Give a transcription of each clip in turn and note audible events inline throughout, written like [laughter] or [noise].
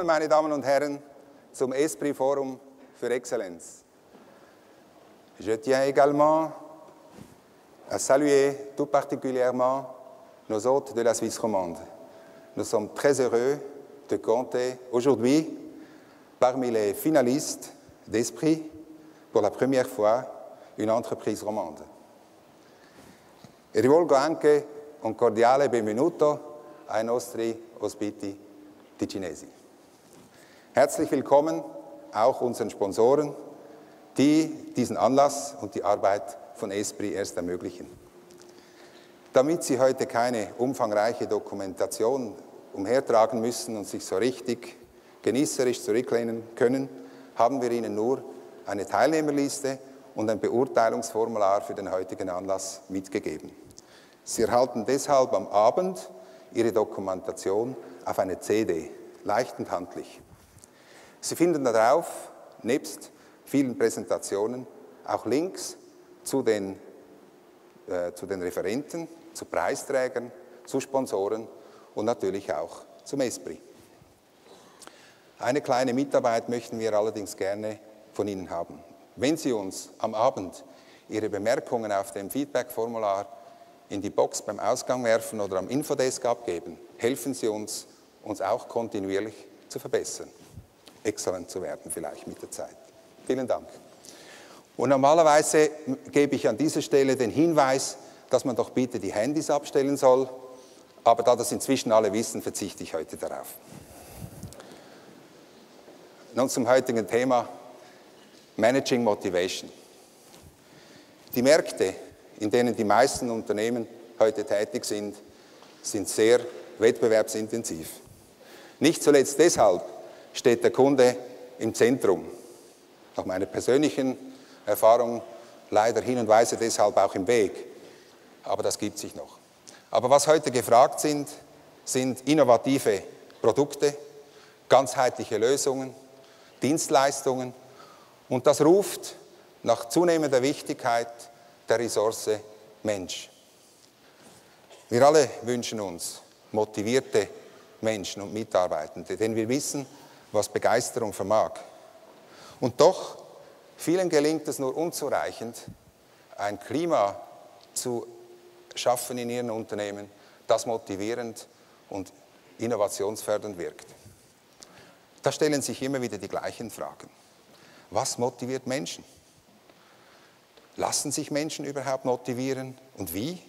Willkommen, meine Damen und Herren, Esprit Forum für Excellence. Je tiens également à saluer tout particulièrement nos hôtes de la Suisse romande. Nous sommes très heureux de compter aujourd'hui parmi les finalistes d'Esprit pour la première fois une entreprise romande. E rivolgo anche un cordiale benvenuto ai nostri ospiti ticinesi. Herzlich willkommen auch unseren Sponsoren, die diesen Anlass und die Arbeit von Esprit erst ermöglichen. Damit Sie heute keine umfangreiche Dokumentation umhertragen müssen und sich so richtig genießerisch zurücklehnen können, haben wir Ihnen nur eine Teilnehmerliste und ein Beurteilungsformular für den heutigen Anlass mitgegeben. Sie erhalten deshalb am Abend Ihre Dokumentation auf eine CD, leicht und handlich. Sie finden darauf, nebst vielen Präsentationen, auch Links zu den, äh, zu den Referenten, zu Preisträgern, zu Sponsoren und natürlich auch zum Esprit. Eine kleine Mitarbeit möchten wir allerdings gerne von Ihnen haben. Wenn Sie uns am Abend Ihre Bemerkungen auf dem Feedback-Formular in die Box beim Ausgang werfen oder am Infodesk abgeben, helfen Sie uns, uns auch kontinuierlich zu verbessern. Exzellent zu werden vielleicht mit der Zeit. Vielen Dank. Und normalerweise gebe ich an dieser Stelle den Hinweis, dass man doch bitte die Handys abstellen soll. Aber da das inzwischen alle wissen, verzichte ich heute darauf. Nun zum heutigen Thema Managing Motivation. Die Märkte, in denen die meisten Unternehmen heute tätig sind, sind sehr wettbewerbsintensiv. Nicht zuletzt deshalb steht der Kunde im Zentrum. Nach meiner persönlichen Erfahrung leider hin und weise deshalb auch im Weg. Aber das gibt sich noch. Aber was heute gefragt sind, sind innovative Produkte, ganzheitliche Lösungen, Dienstleistungen und das ruft nach zunehmender Wichtigkeit der Ressource Mensch. Wir alle wünschen uns motivierte Menschen und Mitarbeitende, denn wir wissen, was Begeisterung vermag. Und doch, vielen gelingt es nur unzureichend, ein Klima zu schaffen in ihren Unternehmen, das motivierend und innovationsfördernd wirkt. Da stellen sich immer wieder die gleichen Fragen. Was motiviert Menschen? Lassen sich Menschen überhaupt motivieren und wie?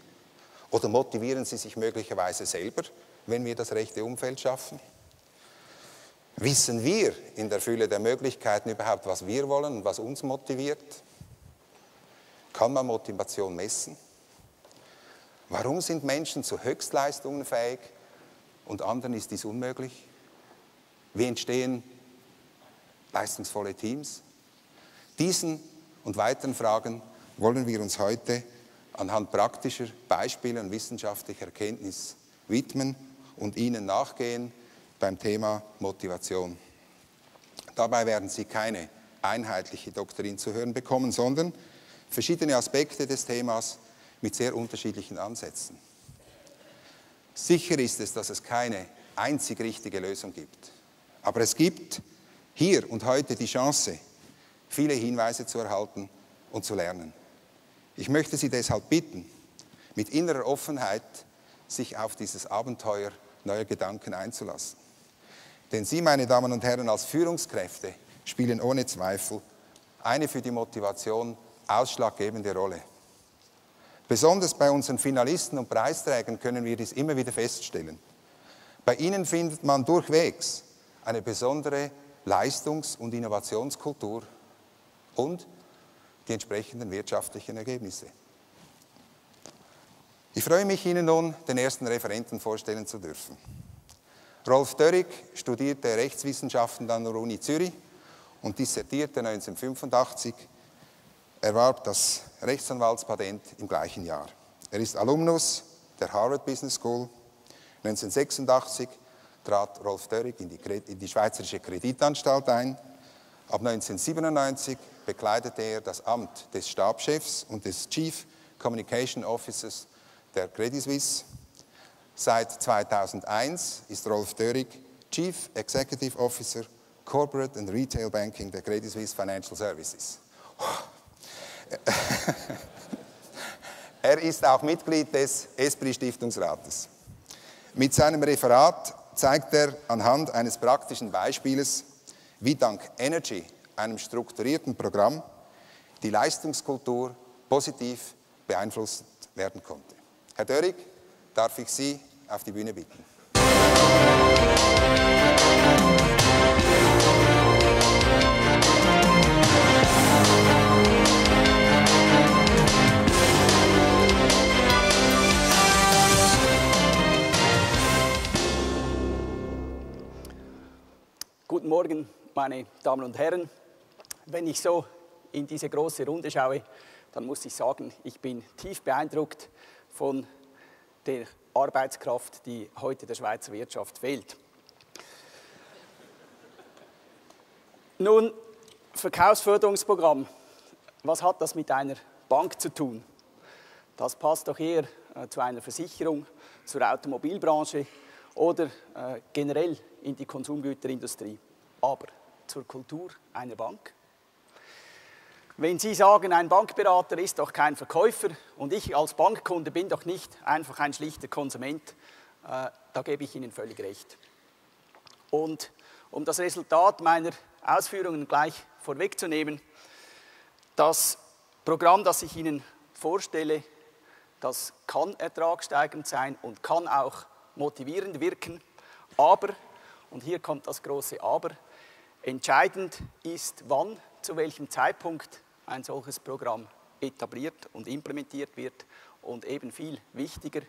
Oder motivieren sie sich möglicherweise selber, wenn wir das rechte Umfeld schaffen? Wissen wir in der Fülle der Möglichkeiten überhaupt, was wir wollen und was uns motiviert? Kann man Motivation messen? Warum sind Menschen zu Höchstleistungen fähig und anderen ist dies unmöglich? Wie entstehen leistungsvolle Teams? Diesen und weiteren Fragen wollen wir uns heute anhand praktischer Beispiele und wissenschaftlicher Erkenntnis widmen und ihnen nachgehen beim Thema Motivation. Dabei werden Sie keine einheitliche Doktrin zu hören bekommen, sondern verschiedene Aspekte des Themas mit sehr unterschiedlichen Ansätzen. Sicher ist es, dass es keine einzig richtige Lösung gibt. Aber es gibt hier und heute die Chance, viele Hinweise zu erhalten und zu lernen. Ich möchte Sie deshalb bitten, mit innerer Offenheit sich auf dieses Abenteuer neuer Gedanken einzulassen. Denn Sie, meine Damen und Herren, als Führungskräfte spielen ohne Zweifel eine für die Motivation ausschlaggebende Rolle. Besonders bei unseren Finalisten und Preisträgern können wir dies immer wieder feststellen. Bei ihnen findet man durchwegs eine besondere Leistungs- und Innovationskultur und die entsprechenden wirtschaftlichen Ergebnisse. Ich freue mich, Ihnen nun den ersten Referenten vorstellen zu dürfen. Rolf Dörrig studierte Rechtswissenschaften an der Uni Zürich und dissertierte 1985 erwarb das Rechtsanwaltspatent im gleichen Jahr. Er ist Alumnus der Harvard Business School. 1986 trat Rolf Dörrig in die, in die Schweizerische Kreditanstalt ein. Ab 1997 bekleidete er das Amt des Stabschefs und des Chief Communication Officers der Credit Suisse. Seit 2001 ist Rolf Dörrig Chief Executive Officer Corporate and Retail Banking der Credit Suisse Financial Services. er ist auch Mitglied des Esprit Stiftungsrates. Mit seinem Referat zeigt er anhand eines praktischen Beispieles, wie dank Energy, einem strukturierten Programm, die Leistungskultur positiv beeinflusst werden konnte. Herr Dörig, darf ich Sie auf die Bühne bitten. Guten Morgen, meine Damen und Herren. Wenn ich so in diese große Runde schaue, dann muss ich sagen, ich bin tief beeindruckt von der Arbeitskraft, die heute der Schweizer Wirtschaft fehlt. [laughs] Nun, Verkaufsförderungsprogramm, was hat das mit einer Bank zu tun? Das passt doch eher äh, zu einer Versicherung, zur Automobilbranche oder äh, generell in die Konsumgüterindustrie. Aber zur Kultur einer Bank? Wenn Sie sagen, ein Bankberater ist doch kein Verkäufer und ich als Bankkunde bin doch nicht einfach ein schlichter Konsument, äh, da gebe ich Ihnen völlig recht. Und um das Resultat meiner Ausführungen gleich vorwegzunehmen, das Programm, das ich Ihnen vorstelle, das kann ertragsteigend sein und kann auch motivierend wirken, aber, und hier kommt das große Aber, entscheidend ist, wann, zu welchem Zeitpunkt ein solches Programm etabliert und implementiert wird und eben viel wichtiger,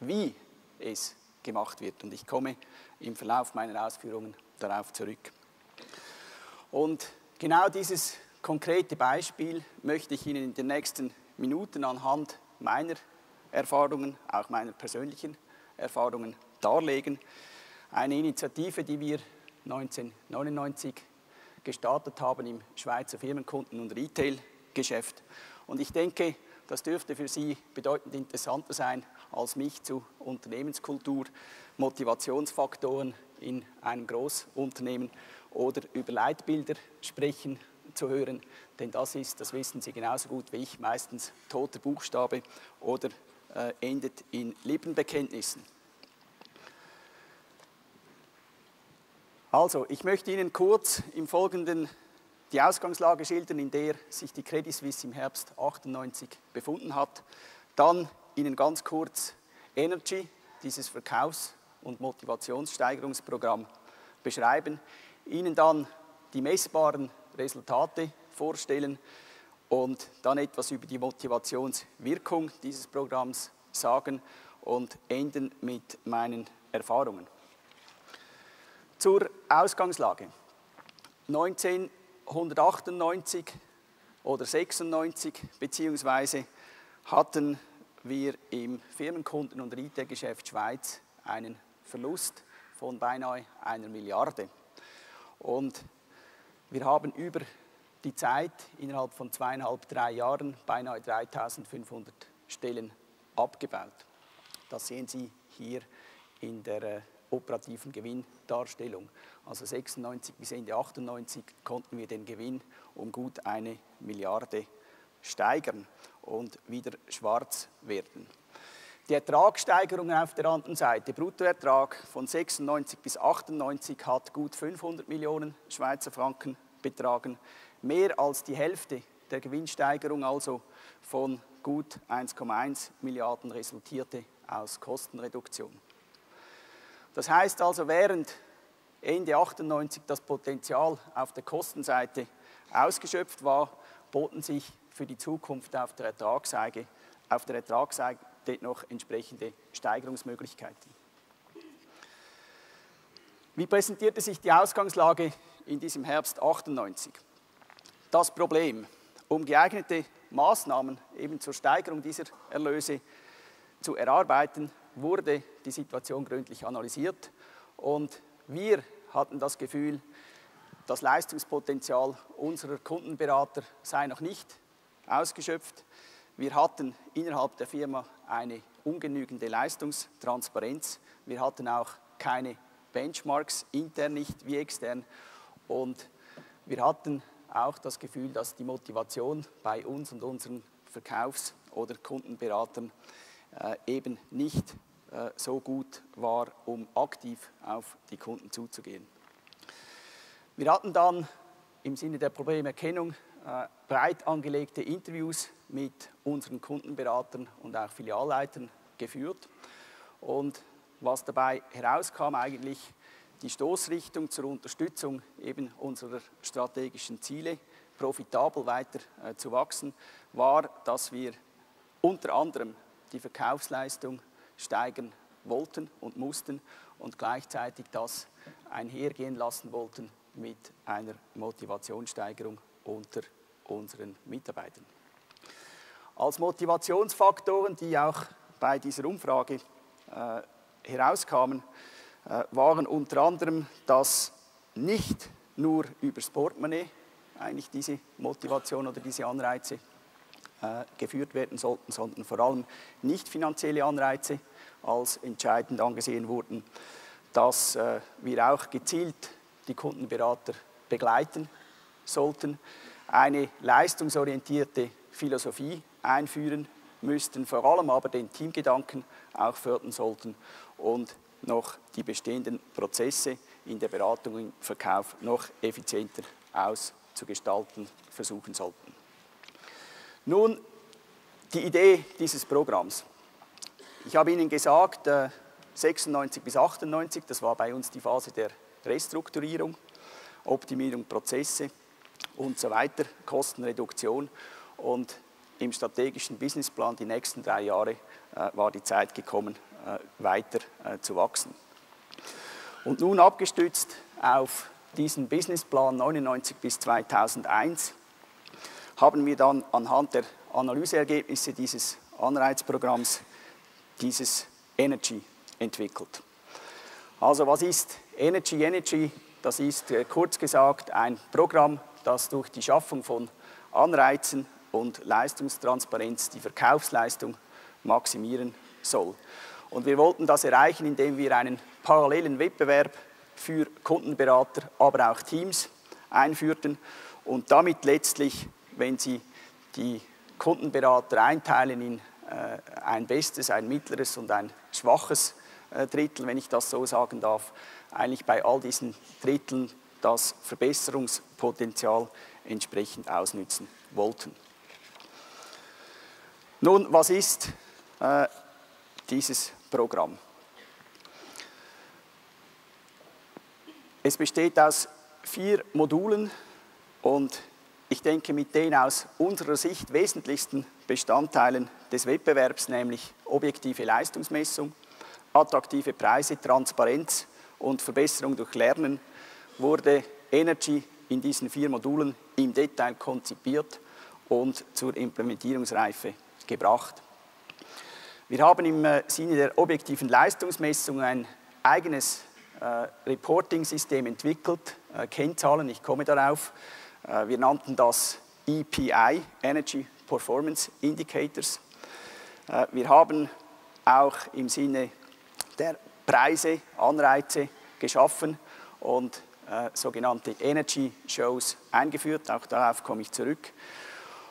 wie es gemacht wird. Und ich komme im Verlauf meiner Ausführungen darauf zurück. Und genau dieses konkrete Beispiel möchte ich Ihnen in den nächsten Minuten anhand meiner Erfahrungen, auch meiner persönlichen Erfahrungen darlegen. Eine Initiative, die wir 1999 gestartet haben im Schweizer Firmenkunden- und Retail-Geschäft. Und ich denke, das dürfte für Sie bedeutend interessanter sein, als mich zu Unternehmenskultur, Motivationsfaktoren in einem Großunternehmen oder über Leitbilder sprechen zu hören, denn das ist, das wissen Sie genauso gut wie ich, meistens toter Buchstabe oder äh, endet in Lippenbekenntnissen. Also, ich möchte Ihnen kurz im Folgenden die Ausgangslage schildern, in der sich die Credit Suisse im Herbst 98 befunden hat. Dann Ihnen ganz kurz Energy, dieses Verkaufs- und Motivationssteigerungsprogramm beschreiben, Ihnen dann die messbaren Resultate vorstellen und dann etwas über die Motivationswirkung dieses Programms sagen und enden mit meinen Erfahrungen. Zur Ausgangslage. 1998 oder 96 beziehungsweise hatten wir im Firmenkunden- und Retailgeschäft Schweiz einen Verlust von beinahe einer Milliarde. Und wir haben über die Zeit innerhalb von zweieinhalb, drei Jahren beinahe 3500 Stellen abgebaut. Das sehen Sie hier in der äh, operativen Gewinndarstellung. Also 96 bis Ende 98 konnten wir den Gewinn um gut eine Milliarde steigern und wieder schwarz werden. Die Ertragssteigerung auf der anderen Seite, Bruttoertrag von 96 bis 98 hat gut 500 Millionen Schweizer Franken betragen. Mehr als die Hälfte der Gewinnsteigerung, also von gut 1,1 Milliarden, resultierte aus Kostenreduktion. Das heißt also, während Ende 98 das Potenzial auf der Kostenseite ausgeschöpft war, boten sich für die Zukunft auf der Ertragsseite, auf der Ertragsseite noch entsprechende Steigerungsmöglichkeiten. Wie präsentierte sich die Ausgangslage in diesem Herbst 98? Das Problem, um geeignete Maßnahmen eben zur Steigerung dieser Erlöse zu erarbeiten, wurde die Situation gründlich analysiert und wir hatten das Gefühl, das Leistungspotenzial unserer Kundenberater sei noch nicht ausgeschöpft. Wir hatten innerhalb der Firma eine ungenügende Leistungstransparenz. Wir hatten auch keine Benchmarks, intern nicht wie extern. Und wir hatten auch das Gefühl, dass die Motivation bei uns und unseren Verkaufs- oder Kundenberatern äh, eben nicht so gut war, um aktiv auf die Kunden zuzugehen. Wir hatten dann im Sinne der Problemerkennung äh, breit angelegte Interviews mit unseren Kundenberatern und auch Filialleitern geführt. Und was dabei herauskam, eigentlich die Stoßrichtung zur Unterstützung eben unserer strategischen Ziele, profitabel weiter äh, zu wachsen, war, dass wir unter anderem die Verkaufsleistung steigern wollten und mussten und gleichzeitig das einhergehen lassen wollten mit einer Motivationssteigerung unter unseren Mitarbeitern. Als Motivationsfaktoren, die auch bei dieser Umfrage äh, herauskamen, äh, waren unter anderem, dass nicht nur über Portemonnaie eigentlich diese Motivation oder diese Anreize geführt werden sollten, sondern vor allem nicht finanzielle Anreize als entscheidend angesehen wurden, dass äh, wir auch gezielt die Kundenberater begleiten sollten, eine leistungsorientierte Philosophie einführen müssten, vor allem aber den Teamgedanken auch fördern sollten und noch die bestehenden Prozesse in der Beratung und Verkauf noch effizienter auszugestalten versuchen sollten. Nun, die Idee dieses Programms. Ich habe Ihnen gesagt, 96 äh, bis 98, das war bei uns die Phase der Restrukturierung, Optimierung Prozesse und so weiter, Kostenreduktion und im strategischen Businessplan die nächsten drei Jahre äh, war die Zeit gekommen, äh, weiter zu wachsen. Und nun abgestützt auf diesen Businessplan 99 bis 2001 haben wir dann anhand der Analyseergebnisse dieses Anreizprogramms dieses Energy entwickelt. Also was ist Energy? Energy, das ist kurz gesagt ein Programm, das durch die Schaffung von Anreizen und Leistungstransparenz die Verkaufsleistung maximieren soll. Und wir wollten das erreichen, indem wir einen parallelen Wettbewerb für Kundenberater, aber auch Teams einführten und damit letztlich, wenn Sie die Kundenberater einteilen in äh, ein bestes, ein mittleres und ein schwaches äh, Drittel, wenn ich das so sagen darf, eigentlich bei all diesen Dritteln das Verbesserungspotenzial entsprechend ausnützen wollten. Nun, was ist äh, dieses Programm? Es besteht aus vier Modulen und ich denke mit den aus unserer Sicht wesentlichsten Bestandteilen des Wettbewerbs, nämlich objektive Leistungsmessung, attraktive Preise, Transparenz und Verbesserung durch Lernen, wurde Energy in diesen vier Modulen im Detail konzipiert und zur Implementierungsreife gebracht. Wir haben im äh, Sinne der objektiven Leistungsmessung ein eigenes äh, Reporting-System entwickelt, äh, Kennzahlen, ich komme darauf. Äh, wir nannten das EPI, Energy Performance Indicators. Äh, wir haben auch im Sinne der Preise, Anreize geschaffen und äh, sogenannte Energy Shows eingeführt. Auch darauf komme ich zurück.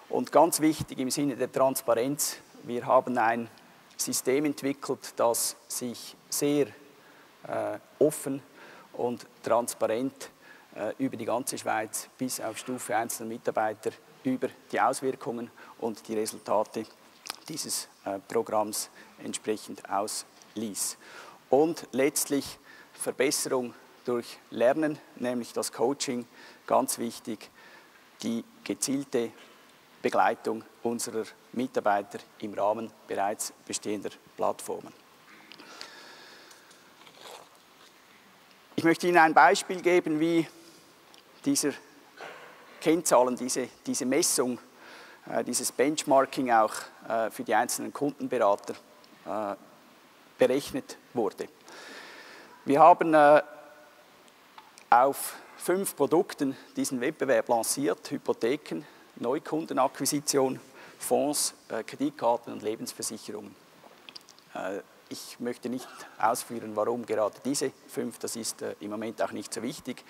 Und ganz wichtig im Sinne der Transparenz, wir haben ein System entwickelt, das sich sehr offen und transparent über die ganze Schweiz bis auf Stufe einzelner Mitarbeiter über die Auswirkungen und die Resultate dieses äh, Programms entsprechend ausließ. Und letztlich Verbesserung durch Lernen, nämlich das Coaching, ganz wichtig, die gezielte Begleitung unserer Mitarbeiter im Rahmen bereits bestehender Plattformen. Ich möchte Ihnen ein Beispiel geben, wie dieser Kennzahlen, diese, diese Messung, äh, dieses Benchmarking auch äh, für die einzelnen Kundenberater äh, berechnet wurde. Wir haben auf fünf Produkten diesen Wettbewerb lanciert, Hypotheken, Neukundenakquisition, Fonds, Kreditkarten und Lebensversicherungen. Ich möchte nicht ausführen, warum gerade diese fünf, das ist im Moment auch nicht so wichtig.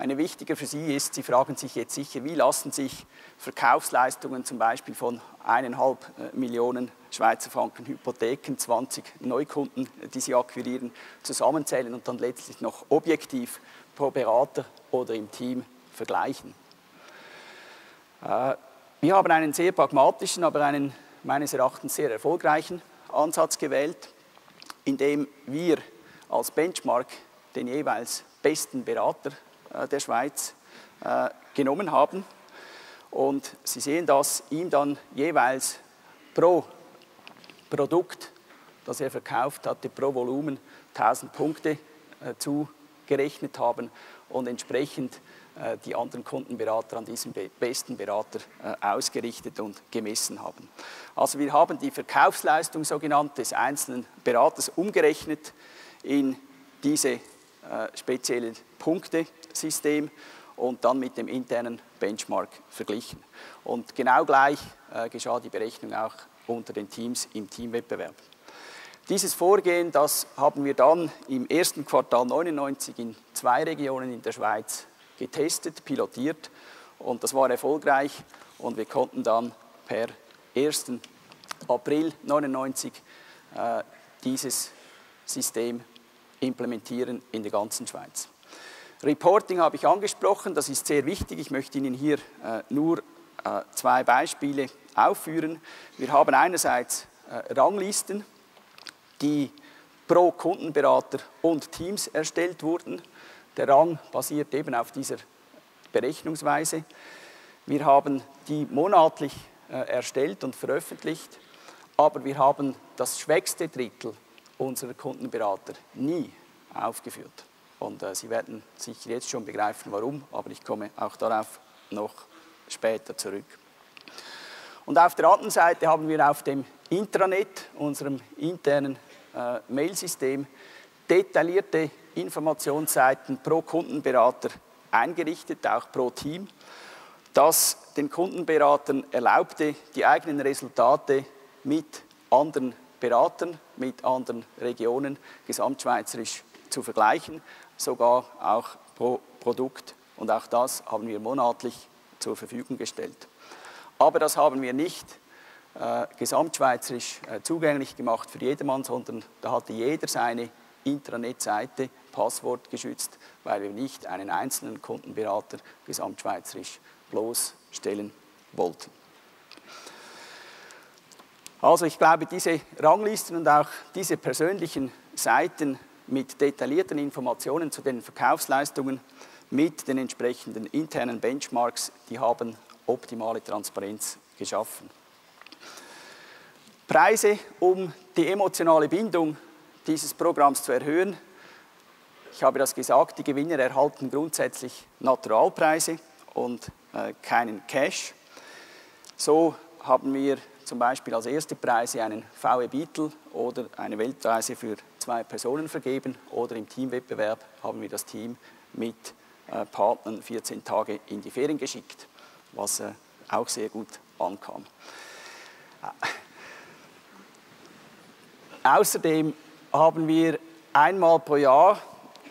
Eine wichtiger für Sie ist, Sie fragen sich jetzt sicher, wie lassen sich Verkaufsleistungen zum Beispiel von eineinhalb äh, Millionen Schweizer Franken Hypotheken, 20 Neukunden, die Sie akquirieren, zusammenzählen und dann letztlich noch objektiv pro Berater oder im Team vergleichen. Äh, wir haben einen sehr pragmatischen, aber einen meines Erachtens sehr erfolgreichen Ansatz gewählt, indem wir als Benchmark den jeweils besten Berater äh, der Schweiz äh, genommen haben. Und Sie sehen das, ihm dann jeweils pro Produkt, das er verkauft hatte, pro Volumen 1000 Punkte äh, zugerechnet haben und entsprechend die anderen Kundenberater an diesem besten Berater ausgerichtet und gemessen haben. Also wir haben die Verkaufsleistung sogenannt des einzelnen Beraters umgerechnet in diese speziellen Punktesystem und dann mit dem internen Benchmark verglichen. Und genau gleich äh, geschah die Berechnung auch unter den Teams im Teamwettbewerb. Dieses Vorgehen, das haben wir dann im ersten Quartal 99 in zwei Regionen in der Schweiz getestet, pilotiert und das war erfolgreich und wir konnten dann per 1. April 99 äh, dieses System implementieren in der ganzen Schweiz. Reporting habe ich angesprochen, das ist sehr wichtig. Ich möchte Ihnen hier äh, nur äh, zwei Beispiele aufführen. Wir haben einerseits äh, Ranglisten, die pro Kundenberater und Teams erstellt wurden. Der Rang basiert eben auf dieser Berechnungsweise. Wir haben die monatlich äh, erstellt und veröffentlicht, aber wir haben das schwächste Drittel unserer Kundenberater nie aufgeführt. Und äh, Sie werden sicher jetzt schon begreifen, warum, aber ich komme auch darauf noch später zurück. Und auf der anderen Seite haben wir auf dem Intranet, unserem internen äh, Mailsystem, detaillierte Informationsseiten pro Kundenberater eingerichtet, auch pro Team, das den Kundenberatern erlaubte, die eigenen Resultate mit anderen Beratern, mit anderen Regionen gesamtschweizerisch zu vergleichen, sogar auch pro Produkt. Und auch das haben wir monatlich zur Verfügung gestellt. Aber das haben wir nicht äh, gesamtschweizerisch äh, zugänglich gemacht für jedermann, sondern da hatte jeder seine Intranet-Seite, Passwort geschützt, weil wir nicht einen einzelnen Kundenberater gesamtschweizerisch bloßstellen wollten. Also ich glaube, diese Ranglisten und auch diese persönlichen Seiten mit detaillierten Informationen zu den Verkaufsleistungen mit den entsprechenden internen Benchmarks, die haben optimale Transparenz geschaffen. Preise, um die emotionale Bindung dieses Programms zu erhöhen. Ich habe das gesagt, die Gewinner erhalten grundsätzlich Naturalpreise und äh, keinen Cash. So haben wir zum Beispiel als erste Preise einen VW Beetle oder eine Weltreise für zwei Personen vergeben oder im Teamwettbewerb haben wir das Team mit äh, Partnern 14 Tage in die Ferien geschickt, was äh, auch sehr gut ankam. Äh, außerdem haben wir einmal pro Jahr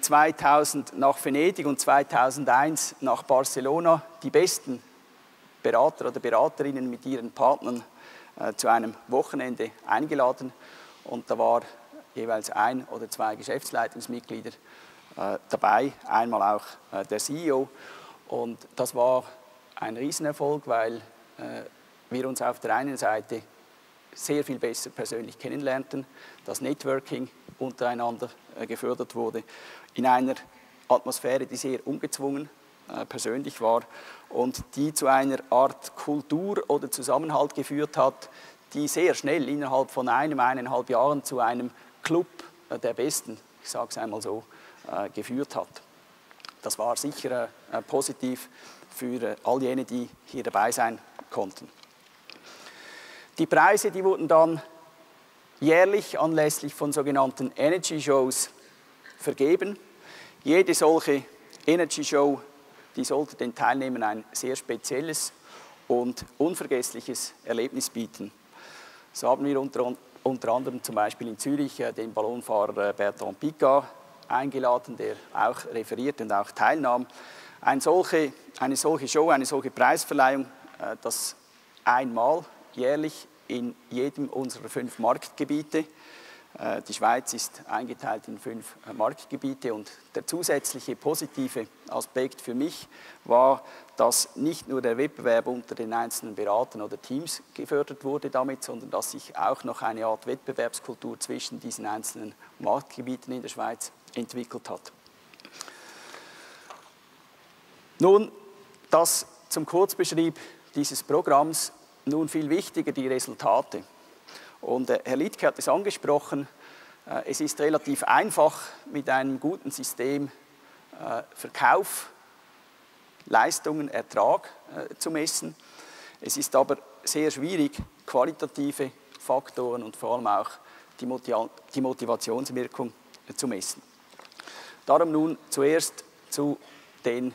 2000 nach Venedig und 2001 nach Barcelona die besten Berater oder Beraterinnen mit ihren Partnern zu einem Wochenende eingeladen. Und da war jeweils ein oder zwei Geschäftsleitungsmitglieder äh, dabei, einmal auch äh, der CEO und das war ein Riesenerfolg, weil äh, wir uns auf der einen Seite sehr viel besser persönlich kennenlernten, das Networking untereinander äh, gefördert wurde, in einer Atmosphäre, die sehr ungezwungen äh, persönlich war und die zu einer Art Kultur oder Zusammenhalt geführt hat, die sehr schnell innerhalb von einem, eineinhalb Jahren zu einem Club äh, der Besten, ich sage es einmal so, äh, geführt hat. Das war sicher positiv für all jene, die hier dabei sein konnten. Die Preise, die wurden dann jährlich anlässlich von sogenannten Energy Shows vergeben. Jede solche Energy Show die sollte den Teilnehmern ein sehr spezielles und unvergessliches Erlebnis bieten. So haben wir unter unter anderem zum Beispiel in Zürich äh, den Ballonfahrer Bertrand Piccard eingeladen, der auch referiert und auch teilnahm. Eine solche, eine solche Show, eine solche Preisverleihung, das einmal jährlich in jedem unserer fünf Marktgebiete äh, die Schweiz ist eingeteilt in fünf äh, Marktgebiete und der zusätzliche positive Aspekt für mich war, dass nicht nur der Wettbewerb unter den einzelnen Beratern oder Teams gefördert wurde damit, sondern dass sich auch noch eine Art Wettbewerbskultur zwischen diesen einzelnen Marktgebieten in der Schweiz entwickelt hat. Nun, das zum Kurzbeschrieb dieses Programms, nun viel wichtiger die Resultate. Und äh, Herr Liedke hat es angesprochen, äh, es ist relativ einfach mit einem guten System äh, Verkauf, Leistungen, Ertrag äh, zu messen. Es ist aber sehr schwierig, qualitative Faktoren und vor allem auch die, Motiv die Motivationswirkung äh, zu messen. Darum nun zuerst zu den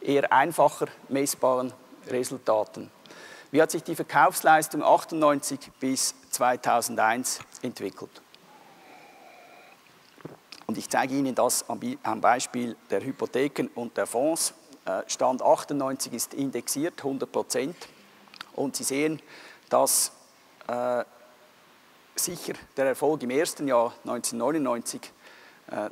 eher einfacher messbaren Resultaten. Wie hat sich die Verkaufsleistung 98 bis 2001 entwickelt? Und ich zeige Ihnen das am Beispiel der Hypotheken und der Fonds. Äh, Stand 98 ist indexiert, 100 Prozent. Und Sie sehen, dass äh, sicher der Erfolg im ersten Jahr 1999 äh,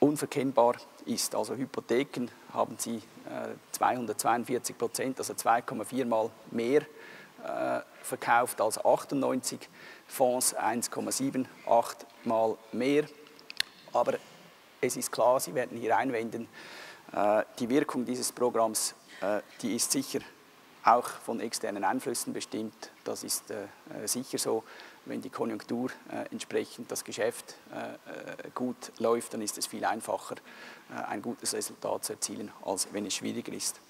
unverkennbar ist. Also Hypotheken haben Sie äh, 242 Prozent, also 2,4 Mal mehr verkauft als 98, Fonds 1,78 Mal mehr. Aber es ist klar, Sie werden hier einwenden, äh, die Wirkung dieses Programms, äh, die ist sicher auch von externen Einflüssen bestimmt. Das ist äh, sicher so. Wenn die Konjunktur entsprechend das Geschäft gut läuft, dann ist es viel einfacher, ein gutes Resultat zu erzielen, als wenn es schwieriger ist.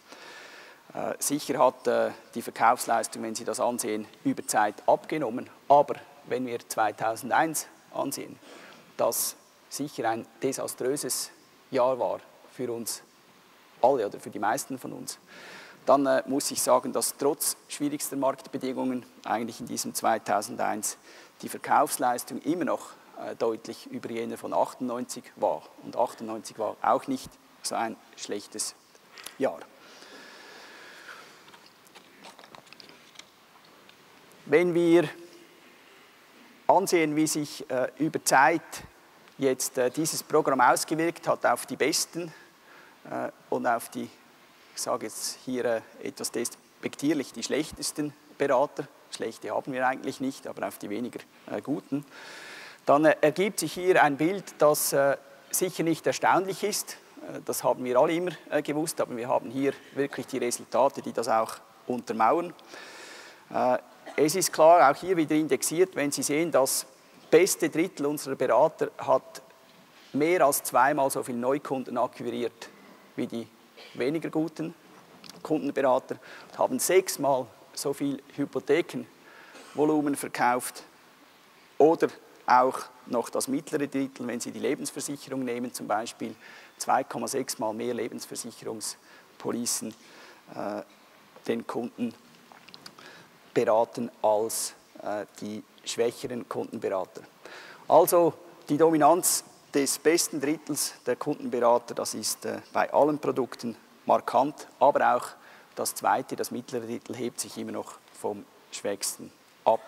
Sicher hat die Verkaufsleistung, wenn Sie das ansehen, über Zeit abgenommen. Aber wenn wir 2001 ansehen, das sicher ein desaströses Jahr war für uns alle oder für die meisten von uns, dann äh, muss ich sagen, dass trotz schwierigster Marktbedingungen eigentlich in diesem 2001 die Verkaufsleistung immer noch äh, deutlich über jene von 98 war. Und 98 war auch nicht so ein schlechtes Jahr. Wenn wir ansehen, wie sich äh, über Zeit jetzt äh, dieses Programm ausgewirkt hat auf die Besten äh, und auf die, ich sage jetzt hier äh, etwas despektierlich, die schlechtesten Berater. Schlechte haben wir eigentlich nicht, aber auf die weniger äh, guten. Dann äh, ergibt sich hier ein Bild, das sicher nicht erstaunlich ist. Das haben wir alle immer gewusst, aber wir haben hier wirklich die Resultate, die das auch untermauern. Es ist klar, auch hier wieder indexiert, wenn Sie sehen, dass beste Drittel unserer Berater hat mehr als zweimal so viele Neukunden akquiriert wie die weniger guten Kundenberater und haben sechsmal so viel Hypothekenvolumen verkauft oder auch noch das mittlere Drittel, wenn Sie die Lebensversicherung nehmen, zum Beispiel 2,6 mal mehr Lebensversicherungspolicen äh, den Kunden beraten als äh, die schwächeren Kundenberater. Also die Dominanz des besten Drittels der Kundenberater, das ist äh, bei allen Produkten markant, aber auch das zweite, das mittlere Drittel, hebt sich immer noch vom schwächsten ab.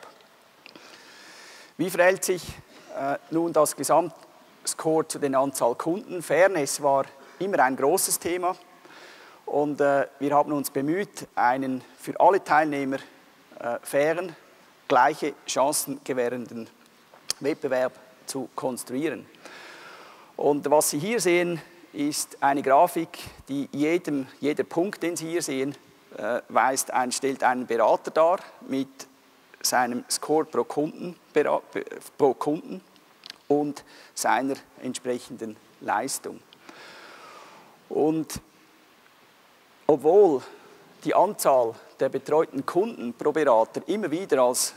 Wie verhält sich äh, nun das Gesamtscore zu den Anzahl Kunden? Fairness war immer ein großes Thema und wir haben uns bemüht, einen für alle Teilnehmer fairen, gleiche Chancen gewährenden Wettbewerb zu konstruieren. Und was Sie hier sehen, ist eine Grafik, die jedem, jeder Punkt, den Sie hier sehen, äh, weist ein, stellt einen Berater dar mit seinem Score pro Kunden, pro Kunden und seiner entsprechenden Leistung. Und obwohl die Anzahl der betreuten Kunden pro Berater immer wieder als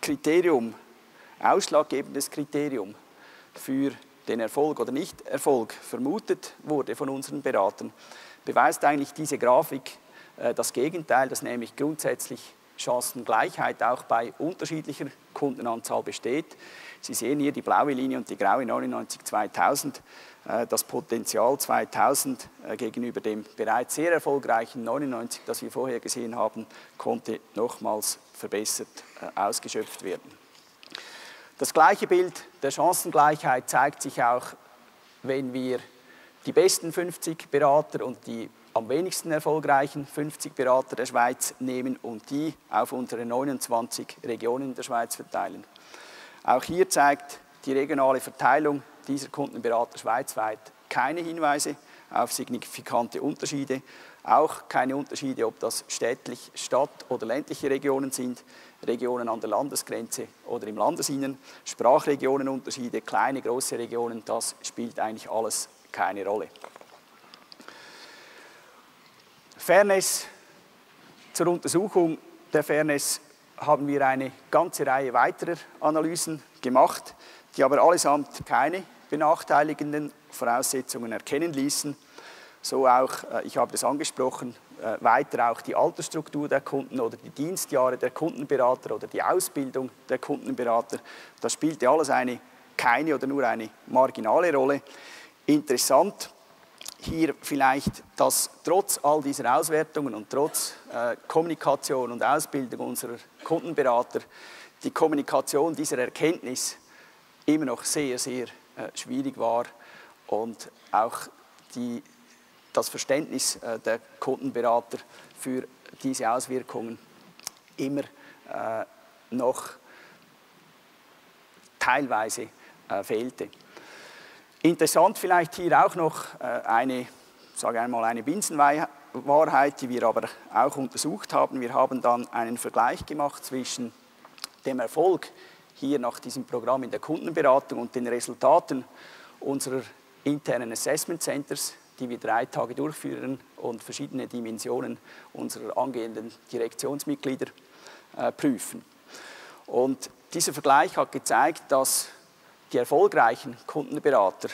Kriterium, ausschlaggebendes Kriterium für den Erfolg oder Nicht-Erfolg vermutet wurde von unseren Beratern, beweist eigentlich diese Grafik äh, das Gegenteil, dass nämlich grundsätzlich Chancengleichheit auch bei unterschiedlicher Kundenanzahl besteht. Sie sehen hier die blaue Linie und die graue 99-2000. Äh, das Potenzial 2000 äh, gegenüber dem bereits sehr erfolgreichen 99, das wir vorher gesehen haben, konnte nochmals verbessert äh, ausgeschöpft werden. Das gleiche Bild der Chancengleichheit zeigt sich auch, wenn wir die besten 50 Berater und die am wenigsten erfolgreichen 50 Berater der Schweiz nehmen und die auf unsere 29 Regionen der Schweiz verteilen. Auch hier zeigt die regionale Verteilung dieser Kundenberater schweizweit keine Hinweise auf signifikante Unterschiede, auch keine Unterschiede, ob das städtlich, Stadt- oder ländliche Regionen sind, Regionen an der Landesgrenze oder im Landesinnen, Sprachregionenunterschiede, kleine, große Regionen, das spielt eigentlich alles keine Rolle. Fairness, zur Untersuchung der Fairness haben wir eine ganze Reihe weiterer Analysen gemacht, die aber allesamt keine benachteiligenden Voraussetzungen erkennen ließen. So auch, äh, ich habe das angesprochen, äh, weiter auch die Altersstruktur der Kunden oder die Dienstjahre der Kundenberater oder die Ausbildung der Kundenberater. Das spielte alles eine keine oder nur eine marginale Rolle. Interessant hier vielleicht, dass trotz all dieser Auswertungen und trotz äh, Kommunikation und Ausbildung unserer Kundenberater die Kommunikation dieser Erkenntnis immer noch sehr, sehr äh, schwierig war und auch die, das Verständnis äh, der Kundenberater für diese Auswirkungen immer äh, noch teilweise äh, fehlte. Interessant vielleicht hier auch noch äh, eine, sage einmal, eine Binsenwahrheit, die wir aber auch untersucht haben. Wir haben dann einen Vergleich gemacht zwischen dem Erfolg hier nach diesem Programm in der Kundenberatung und den Resultaten unserer internen Assessment Centers, die wir drei Tage durchführen und verschiedene Dimensionen unserer angehenden Direktionsmitglieder äh, prüfen. Und dieser Vergleich hat gezeigt, dass die erfolgreichen Kundenberater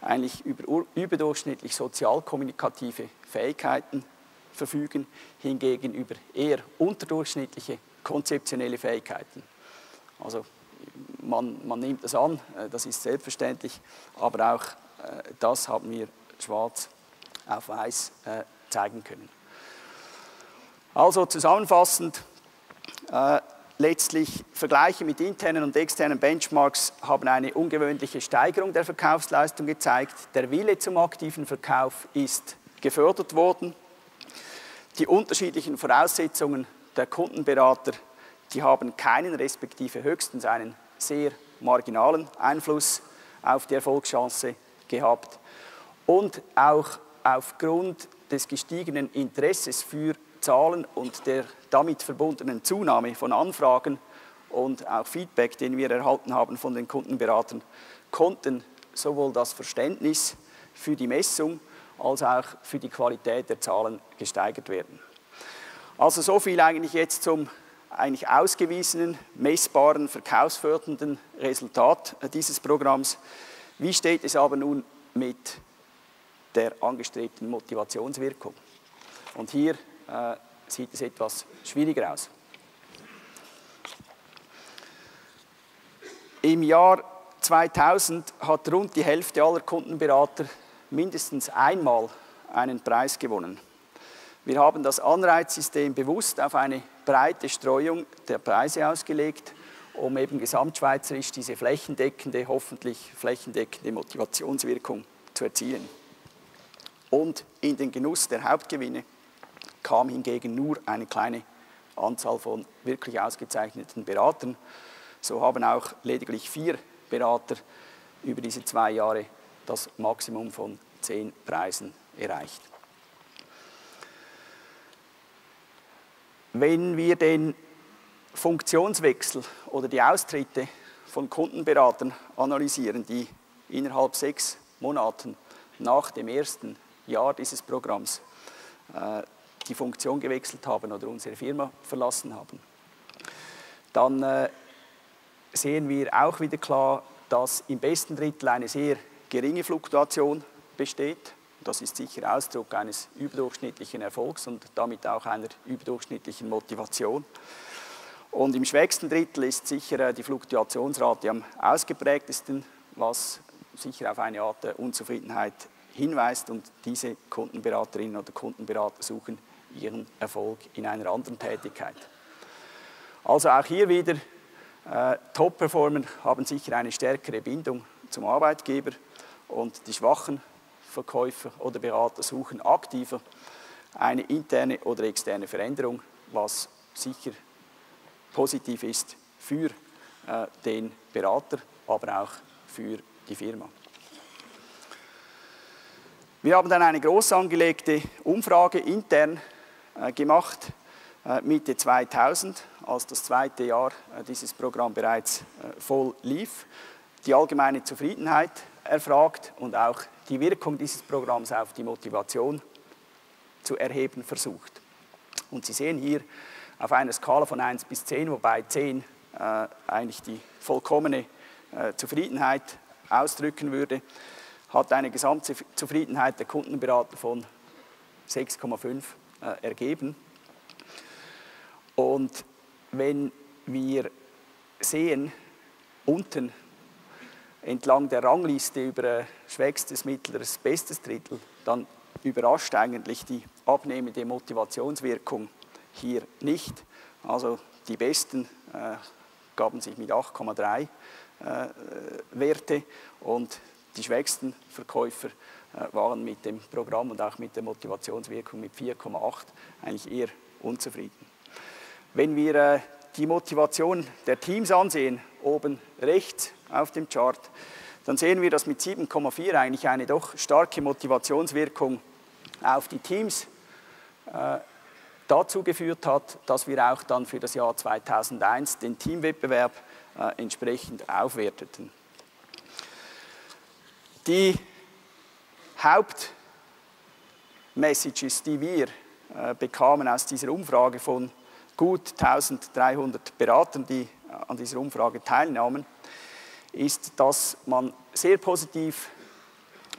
eigentlich über überdurchschnittlich sozialkommunikative Fähigkeiten verfügen, hingegen über eher unterdurchschnittliche konzeptionelle Fähigkeiten. Also man, man nimmt das an, äh, das ist selbstverständlich, aber auch äh, das haben wir schwarz auf weiß äh, zeigen können. Also zusammenfassend, letztlich Vergleiche mit internen und externen Benchmarks haben eine ungewöhnliche Steigerung der Verkaufsleistung gezeigt. Der Wille zum aktiven Verkauf ist gefördert worden. Die unterschiedlichen Voraussetzungen der Kundenberater, die haben keinen respektive höchstens einen sehr marginalen Einfluss auf die Erfolgschance gehabt. Und auch aufgrund des gestiegenen Interesses für Zahlen und der damit verbundenen Zunahme von Anfragen und auch Feedback, den wir erhalten haben von den Kundenberatern, konnten sowohl das Verständnis für die Messung als auch für die Qualität der Zahlen gesteigert werden. Also so viel eigentlich jetzt zum eigentlich ausgewiesenen, messbaren, verkaufsfördernden Resultat dieses Programms. Wie steht es aber nun mit der angestrebten Motivationswirkung? Und hier äh, sieht es etwas schwieriger aus. Im Jahr 2000 hat rund die Hälfte aller Kundenberater mindestens einmal einen Preis gewonnen. Wir haben das Anreizsystem bewusst auf eine breite Streuung der Preise ausgelegt, um eben gesamtschweizerisch diese flächendeckende, hoffentlich flächendeckende Motivationswirkung zu erzielen. Und in den Genuss der Hauptgewinne kam hingegen nur eine kleine Anzahl von wirklich ausgezeichneten Beratern. So haben auch lediglich vier Berater über diese zwei Jahre das Maximum von zehn Preisen erreicht. Wenn wir den Funktionswechsel oder die Austritte von Kundenberatern analysieren, die innerhalb sechs Monaten nach dem ersten Jahr dieses Programms äh, die Funktion gewechselt haben oder unsere Firma verlassen haben, dann äh, sehen wir auch wieder klar, dass im besten Drittel eine sehr geringe Fluktuation besteht. Das ist sicher Ausdruck eines überdurchschnittlichen Erfolgs und damit auch einer überdurchschnittlichen Motivation. Und im schwächsten Drittel ist sicher die Fluktuationsrate am ausgeprägtesten, was sicher auf eine Art Unzufriedenheit hinweist und diese Kundenberaterinnen oder Kundenberater suchen ihren Erfolg in einer anderen Tätigkeit. Also auch hier wieder, äh, Top-Performer haben sicher eine stärkere Bindung zum Arbeitgeber und die schwachen Verkäufer oder Berater suchen aktiver eine interne oder externe Veränderung, was sicher positiv ist für äh, den Berater, aber auch für die Firma. Wir haben dann eine groß angelegte Umfrage intern gemacht, äh, Mitte 2000, als das zweite Jahr äh, dieses Programm bereits voll lief, die allgemeine Zufriedenheit erfragt und auch die Wirkung dieses Programms auf die Motivation zu erheben versucht. Und Sie sehen hier auf einer Skala von 1 bis 10, wobei 10 äh, eigentlich die vollkommene äh, Zufriedenheit ausdrücken würde, hat eine Gesamtzufriedenheit der Kundenberater von 6,5 äh, ergeben. Und wenn wir sehen, unten entlang der Rangliste über äh, schwächstes, mittleres, bestes Drittel, dann überrascht eigentlich die abnehmende Motivationswirkung hier nicht. Also die Besten äh, gaben sich mit 8,3 äh, Werte und die schwächsten Verkäufer äh, waren mit dem Programm und auch mit der Motivationswirkung mit 4,8 eigentlich eher unzufrieden. Wenn wir äh, die Motivation der Teams ansehen, oben rechts auf dem Chart, dann sehen wir, dass mit 7,4 eigentlich eine doch starke Motivationswirkung auf die Teams äh, dazu geführt hat, dass wir auch dann für das Jahr 2001 den Teamwettbewerb äh, entsprechend aufwerteten. Die Hauptmessages, die wir äh, bekamen aus dieser Umfrage von gut 1300 Beratern, die äh, an dieser Umfrage teilnahmen, ist, dass man sehr positiv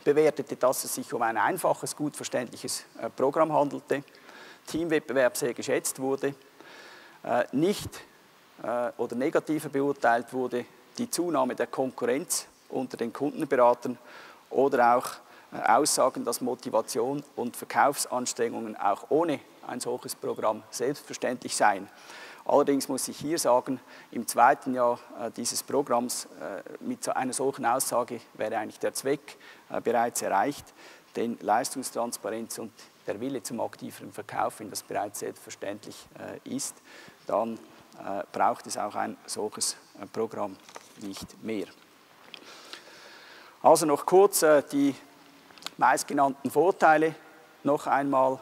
bewertete, dass es sich um ein einfaches, gut verständliches äh, Programm handelte, Teamwettbewerb sehr geschätzt wurde, nicht oder negativer beurteilt wurde die Zunahme der Konkurrenz unter den Kundenberatern oder auch Aussagen, dass Motivation und Verkaufsanstrengungen auch ohne ein solches Programm selbstverständlich seien. Allerdings muss ich hier sagen, im zweiten Jahr äh, dieses Programms äh, mit einer solchen Aussage wäre eigentlich der Zweck äh, bereits erreicht, denn Leistungstransparenz und der Wille zum aktiveren Verkauf, wenn das bereits selbstverständlich ist, dann braucht es auch ein solches Programm nicht mehr. Also noch kurz die meistgenannten Vorteile. Noch einmal.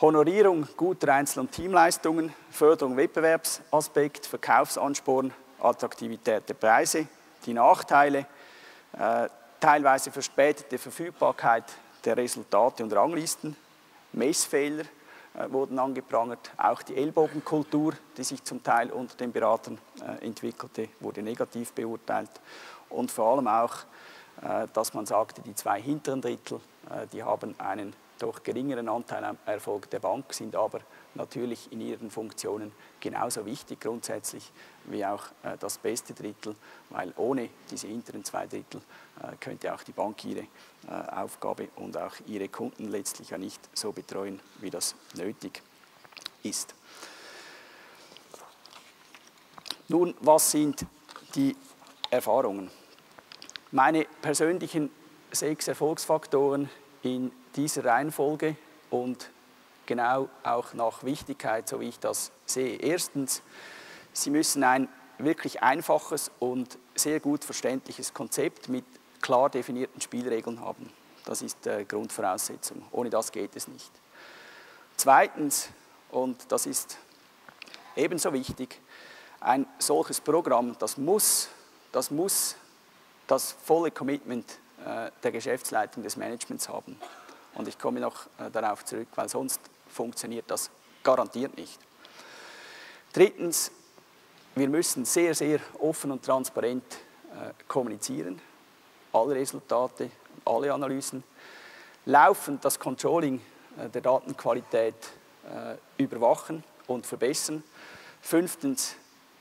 Honorierung guter Einzel- und Teamleistungen, Förderung Wettbewerbsaspekt, Verkaufsansporn, Attraktivität der Preise, die Nachteile, äh, teilweise verspätete Verfügbarkeit der Resultate und Ranglisten, Messfehler äh, wurden angeprangert, auch die Ellbogenkultur, die sich zum Teil unter den Beratern äh, entwickelte, wurde negativ beurteilt und vor allem auch, dass man sagte, die zwei hinteren Drittel, äh, die haben einen doch geringeren Anteil am Erfolg der Bank, sind aber natürlich in ihren Funktionen genauso wichtig grundsätzlich wie auch äh, das beste Drittel, weil ohne diese hinteren zwei Drittel äh, könnte auch die Bank ihre äh, Aufgabe und auch ihre Kunden letztlich ja nicht so betreuen, wie das nötig ist. Nun, was sind die Erfahrungen? Meine persönlichen sechs Erfolgsfaktoren in dieser Reihenfolge und genau auch nach Wichtigkeit, so wie ich das sehe. Erstens, Sie müssen ein wirklich einfaches und sehr gut verständliches Konzept mit klar definierten Spielregeln haben. Das ist die Grundvoraussetzung. Ohne das geht es nicht. Zweitens, und das ist ebenso wichtig, ein solches Programm, das muss, das muss das volle Commitment äh, der Geschäftsleitung des Managements haben. Und ich komme noch äh, darauf zurück, weil sonst funktioniert das garantiert nicht. Drittens, wir müssen sehr, sehr offen und transparent äh, kommunizieren. Alle Resultate, alle Analysen, laufend das Controlling der Datenqualität überwachen und verbessern. Fünftens,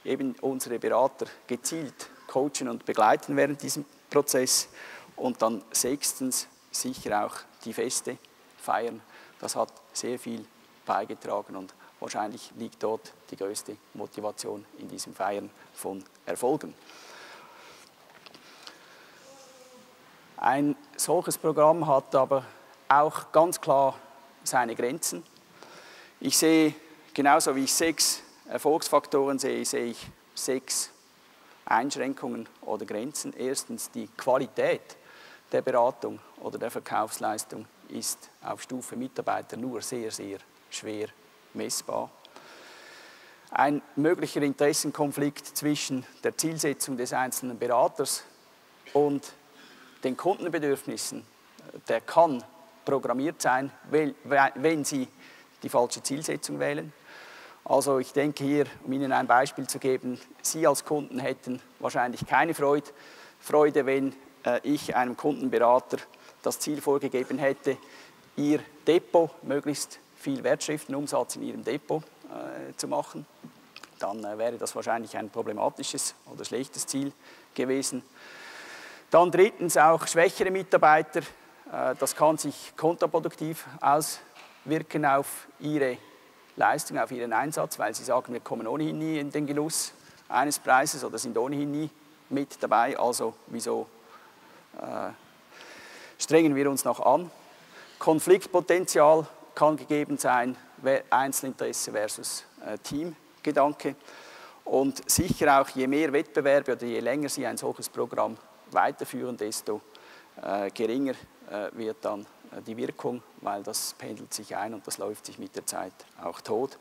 eben unsere Berater gezielt coachen und begleiten während diesem Prozess. Und dann sechstens, sicher auch die Feste feiern. Das hat sehr viel beigetragen und wahrscheinlich liegt dort die größte Motivation in diesem Feiern von Erfolgen. Ein solches Programm hat aber auch ganz klar seine Grenzen. Ich sehe, genauso wie ich sechs Erfolgsfaktoren sehe, sehe ich sechs Einschränkungen oder Grenzen. Erstens die Qualität der Beratung oder der Verkaufsleistung ist auf Stufe Mitarbeiter nur sehr, sehr schwer messbar. Ein möglicher Interessenkonflikt zwischen der Zielsetzung des einzelnen Beraters und den Kundenbedürfnissen, der kann programmiert sein, wenn Sie die falsche Zielsetzung wählen. Also ich denke hier, um Ihnen ein Beispiel zu geben, Sie als Kunden hätten wahrscheinlich keine Freude, Freude wenn äh, ich einem Kundenberater das Ziel vorgegeben hätte, Ihr Depot, möglichst viel Wertschriftenumsatz in Ihrem Depot äh, zu machen. Dann äh, wäre das wahrscheinlich ein problematisches oder schlechtes Ziel gewesen. Dann drittens auch schwächere Mitarbeiter. Äh, das kann sich kontraproduktiv auswirken auf ihre Leistung, auf ihren Einsatz, weil sie sagen, wir kommen ohnehin nie in den Genuss eines Preises oder sind ohnehin nie mit dabei. Also wieso äh, strengen wir uns noch an? Konfliktpotenzial kann gegeben sein, Einzelinteresse versus äh, Teamgedanke. Und sicher auch, je mehr Wettbewerbe oder je länger Sie ein solches Programm weiterführen, desto äh, geringer äh, wird dann die Wirkung, weil das pendelt sich ein und das läuft sich mit der Zeit auch tot.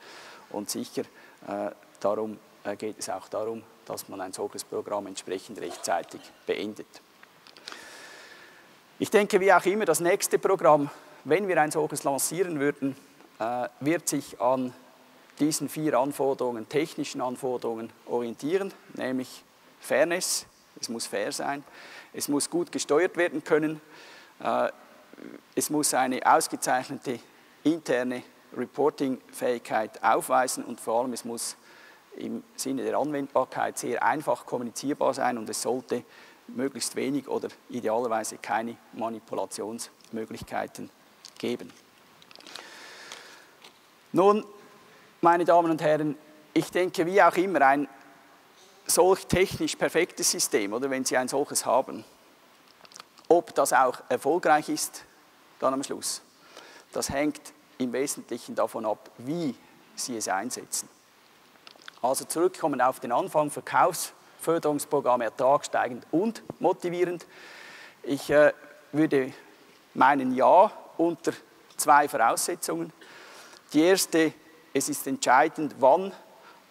Und sicher äh, darum äh, geht es auch darum, dass man ein solches Programm entsprechend rechtzeitig beendet. Ich denke, wie auch immer, das nächste Programm, wenn wir ein solches lancieren würden, äh, wird sich an diesen vier Anforderungen, technischen Anforderungen orientieren, nämlich Fairness, es muss fair sein, es muss gut gesteuert werden können, äh, es muss eine ausgezeichnete interne Reporting-Fähigkeit aufweisen und vor allem es muss im Sinne der Anwendbarkeit sehr einfach kommunizierbar sein und es sollte möglichst wenig oder idealerweise keine Manipulationsmöglichkeiten geben. Nun, meine Damen und Herren, ich denke, wie auch immer, ein solch technisch perfektes System, oder wenn Sie ein solches haben, ob das auch erfolgreich ist, dann am Schluss, das hängt im Wesentlichen davon ab, wie Sie es einsetzen. Also zurückkommen auf den Anfang, Verkaufsförderungsprogramm ertragsteigend und motivierend. Ich äh, würde meinen Ja unter zwei Voraussetzungen. Die erste, es ist entscheidend, wann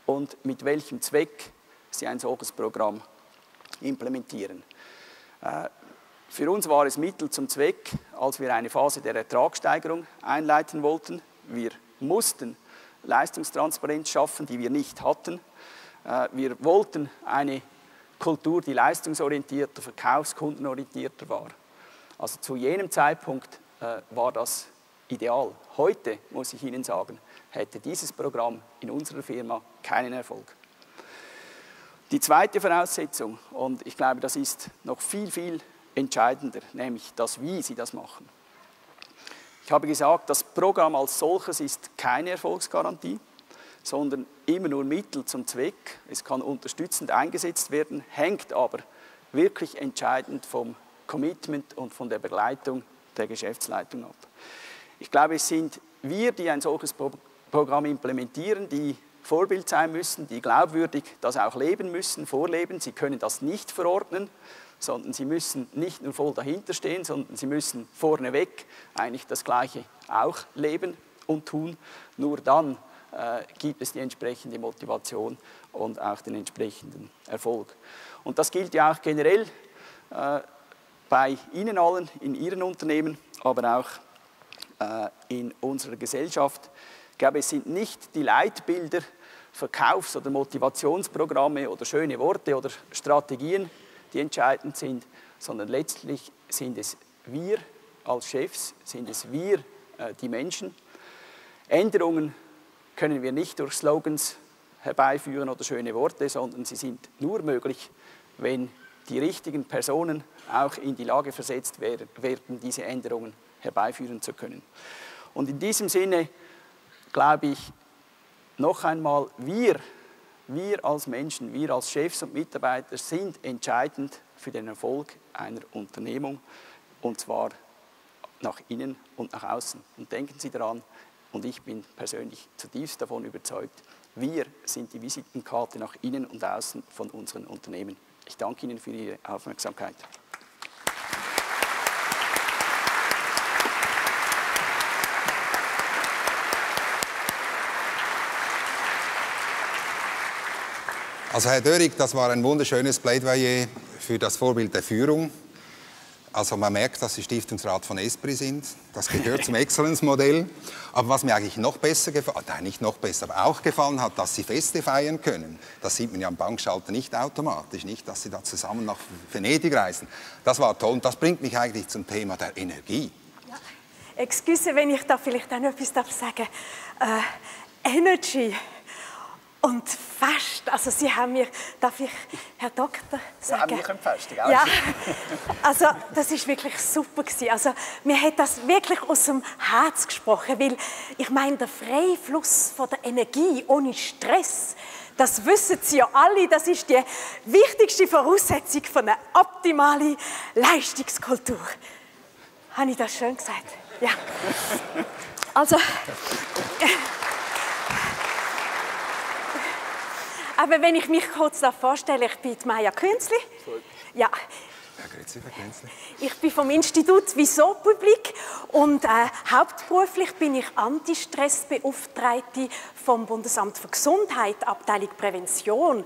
und mit welchem Zweck Sie ein solches Programm implementieren. Äh, für uns war es Mittel zum Zweck, als wir eine Phase der Ertragssteigerung einleiten wollten. Wir mussten Leistungstransparenz schaffen, die wir nicht hatten. Äh, wir wollten eine Kultur, die leistungsorientierter, verkaufskundenorientierter war. Also zu jenem Zeitpunkt äh, war das ideal. Heute, muss ich Ihnen sagen, hätte dieses Programm in unserer Firma keinen Erfolg. Die zweite Voraussetzung, und ich glaube, das ist noch viel, viel entscheidender, nämlich das, wie Sie das machen. Ich habe gesagt, das Programm als solches ist keine Erfolgsgarantie, sondern immer nur Mittel zum Zweck. Es kann unterstützend eingesetzt werden, hängt aber wirklich entscheidend vom Commitment und von der Begleitung der Geschäftsleitung ab. Ich glaube, es sind wir, die ein solches Programm implementieren, die Vorbild sein müssen, die glaubwürdig das auch leben müssen, vorleben. Sie können das nicht verordnen, sondern sie müssen nicht nur voll dahinter stehen, sondern sie müssen vorneweg eigentlich das Gleiche auch leben und tun. Nur dann äh, gibt es die entsprechende Motivation und auch den entsprechenden Erfolg. Und das gilt ja auch generell äh, bei Ihnen allen, in Ihren Unternehmen, aber auch äh, in unserer Gesellschaft. Ich glaube, es sind nicht die Leitbilder, Verkaufs- oder Motivationsprogramme oder schöne Worte oder Strategien, die entscheidend sind, sondern letztlich sind es wir als Chefs, sind es wir, äh, die Menschen. Änderungen können wir nicht durch Slogans herbeiführen oder schöne Worte, sondern sie sind nur möglich, wenn die richtigen Personen auch in die Lage versetzt werden, diese Änderungen herbeiführen zu können. Und in diesem Sinne glaube ich noch einmal, wir, wir als Menschen, wir als Chefs und Mitarbeiter sind entscheidend für den Erfolg einer Unternehmung und zwar nach innen und nach außen. Und denken Sie daran, und ich bin persönlich zutiefst davon überzeugt, wir sind die Visitenkarte nach innen und außen von unseren Unternehmen. Ich danke Ihnen für Ihre Aufmerksamkeit. Also Herr Dörig, das war ein wunderschönes Plädoyer für das Vorbild der Führung. Also man merkt, dass Sie Stiftungsrat von Esprit sind. Das gehört zum [laughs] Excellence-Modell. Aber was mir eigentlich noch besser gefallen hat, nicht noch besser, aber auch gefallen hat, dass Sie Feste feiern können. Das sieht man ja am Bankschalter nicht automatisch, nicht, dass Sie da zusammen nach Venedig reisen. Das war toll und das bringt mich eigentlich zum Thema der Energie. Ja. Excuse, wenn ich da vielleicht auch noch etwas sagen darf. Äh, Energy und fest. Also Sie haben mir, darf ich Herr Doktor sagen? Ja, wir können fest, ja. ja. Also das ist wirklich super gewesen. Also mir hat das wirklich aus dem Herz gesprochen, weil ich meine der freie Fluss von der Energie ohne Stress. Das wissen Sie ja alle, das ist die wichtigste Voraussetzung für eine optimale Leistungskultur. Habe ich das schön gesagt? Ja. Also, Aber wenn ich mich kurz vorstelle, ich bin Maja Künzli. Ja. Ich bin vom Institut Wieso Publik und äh, hauptberuflich bin ich Antistressbeauftragte vom Bundesamt für Gesundheit, Abteilung Prävention.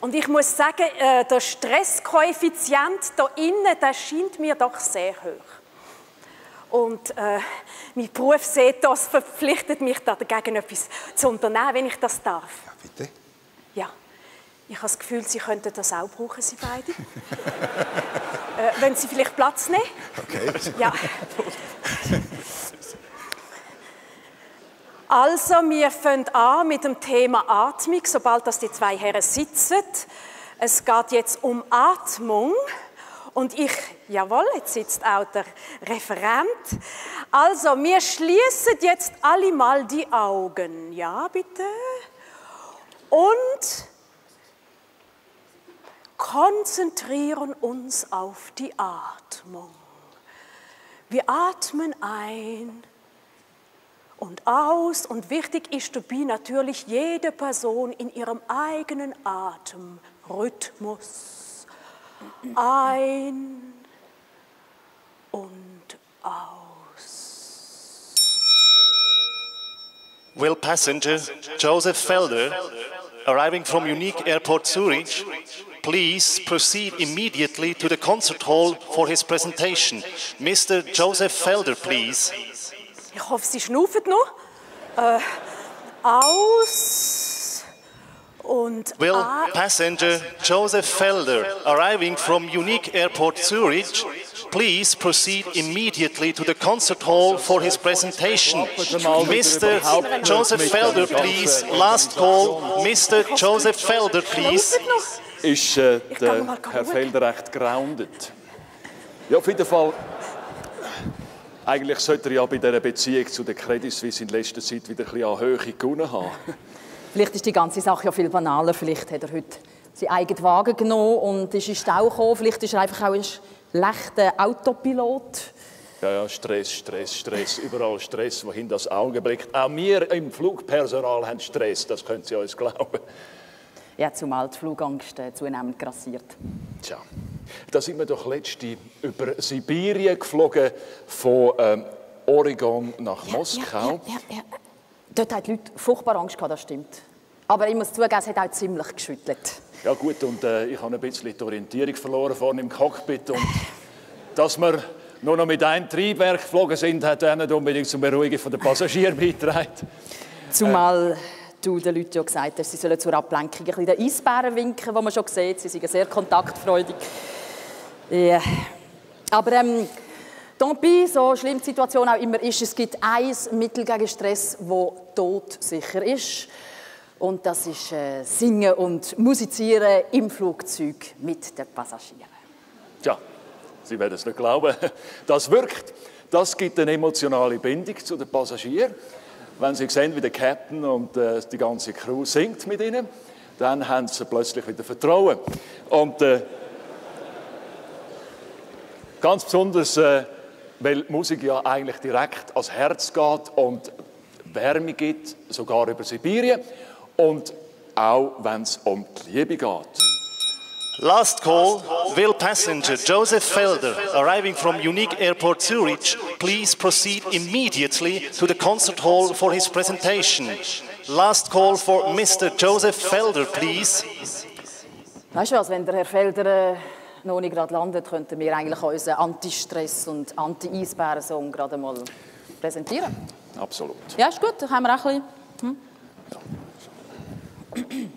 Und ich muss sagen, äh, der Stresskoeffizient da innen, der scheint mir doch sehr hoch. Und äh, mein Berufsethos verpflichtet mich da dagegen etwas zu unternehmen, wenn ich das darf. Ja, bitte. Ja. Ich habe das Gefühl, Sie könnten das auch brauchen, Sie beide. [laughs] äh, wenn Sie vielleicht Platz nehmen? Okay. Ja. Also, wir fangen an mit dem Thema Atmung, sobald das die zwei Herren sitzen. Es geht jetzt um Atmung. Und ich, jawohl, jetzt sitzt auch der Referent. Also, wir schließen jetzt alle mal die Augen. Ja, bitte. Und konzentrieren uns auf die Atmung. Wir atmen ein und aus und wichtig ist dabei natürlich jede Person in ihrem eigenen Atemrhythmus. Ein und aus. Will passenger Joseph Felder, arriving from Unique Airport Zurich, please proceed immediately to the concert hall for his presentation. Mr. Joseph Felder, please. Ich hoffe, Sie schnaufen noch. Äh, aus. Und Will passenger Joseph Felder, arriving from Unique Airport Zurich, please proceed immediately to the concert hall for his presentation. Mr. Joseph Felder, please. Last call. Mr. Joseph Felder, please. Ist äh, der Herr Felder recht grounded? Ja, auf jeden Fall. Eigentlich sollte er ja bei dieser Beziehung zu der Credit Suisse in letzter Zeit wieder ein bisschen an Höhe gewonnen haben. Vielleicht ist die ganze Sache ja viel banaler. Vielleicht hat er heute seinen eigenen Wagen genommen und ist in Stau gekommen. Vielleicht ist er einfach auch ein schlechter Autopilot. Ja, ja, Stress, Stress, Stress, überall Stress, wohin das Auge blickt. Auch wir im Flugpersonal haben Stress, das können Sie uns glauben. Ja, zumal die Flugangst äh, zunehmend grassiert. Tja, da sind wir doch letzte über Sibirien geflogen, von ähm, Oregon nach ja, Moskau. Ja, ja, Dort haben die Leute furchtbar Angst gehabt, das stimmt. Aber ich muss zugeben, es hat auch ziemlich geschüttelt. Ja gut, und äh, ich habe ein bisschen die Orientierung verloren vorne im Cockpit. Und [laughs] dass wir nur noch mit einem Triebwerk geflogen sind, hat auch nicht unbedingt zum Beruhigen der Passagiere [laughs] beigetragen. Zumal äh, du den Leuten ja gesagt hast, sie sollen zur Ablenkung ein bisschen den Eisbären winken, wo man schon sieht, sie sind sehr kontaktfreudig. Ja. Aber ähm, tant pis, so schlimm die Situation auch immer ist, es gibt ein Mittel gegen Stress, das todsicher ist. Und das ist äh, Singen und Musizieren im Flugzeug mit den Passagieren. Tja, Sie werden es nicht glauben. [laughs] Das wirkt. Das gibt eine emotionale Bindung zu den Passagieren. Wenn Sie sehen, wie der Captain und äh, die ganze Crew singt mit ihnen, dann haben sie plötzlich wieder Vertrauen. Und äh, ganz besonders, äh, weil Musik ja eigentlich direkt ans Herz geht und Wärme gibt, sogar über Sibirien. Und auch wenn es um die Liebe geht. Last call, will passenger Joseph Felder, arriving from Unique Airport Zurich, please proceed immediately to the concert hall for his presentation. Last call for Mr. Joseph Felder, please. Weißt du was, wenn der Herr Felder äh, noch nicht gerade landet, könnten wir eigentlich unseren Anti-Stress- und Anti-Eisbären-Song gerade mal präsentieren. Absolut. Ja, ist gut, dann haben wir auch ein bisschen... Hm? Comes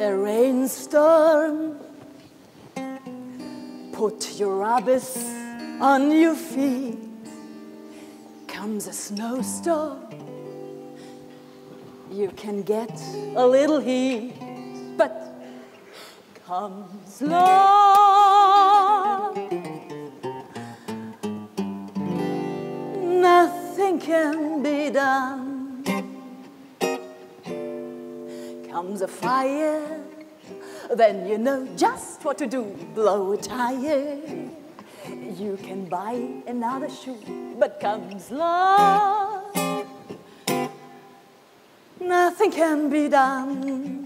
a rainstorm, put your rubbers on your feet. Comes a snowstorm, you can get a little heat, but comes love. Nothing can be done. Comes a fire, then you know just what to do. Blow a tire. You can buy another shoe, but comes love. Nothing can be done.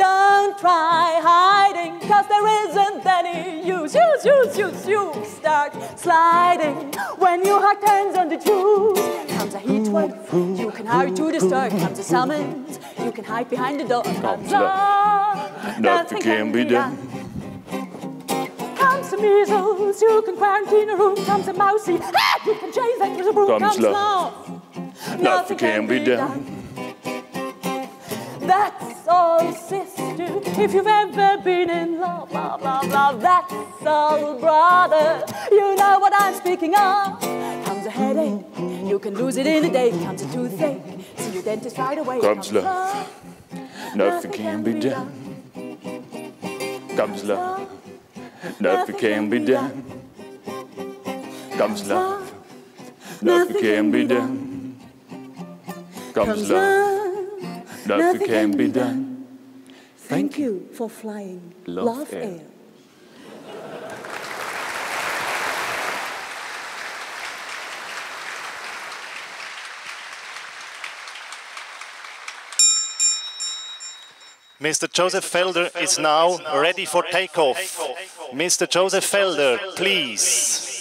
Don't try hiding, cause there isn't any use. Use, use, use, use. Start sliding when your heart turns on the juice. Comes a heat wave, you can hurry to the start. Comes a summons, you can hide behind the door. Comes love, Nothing can be done. Comes the measles, you can quarantine a room. Comes a mousy, ah, you can chase that with a broom. Comes Comes love. Nothing can be done. That's all, sister. If you've ever been in love, love, love, love, that's all, brother. You know what I'm speaking of. Comes a headache, you can lose it in a day. Comes a toothache, see your dentist right away. Comes love. Nothing can be done. Comes love. Nothing can be done. Comes love. Nothing can be done. Comes love. Nothing can be done. Thank you for flying Love Love Air. Air. Mr. Joseph Felder is now ready for takeoff. Mr. Joseph Felder, please.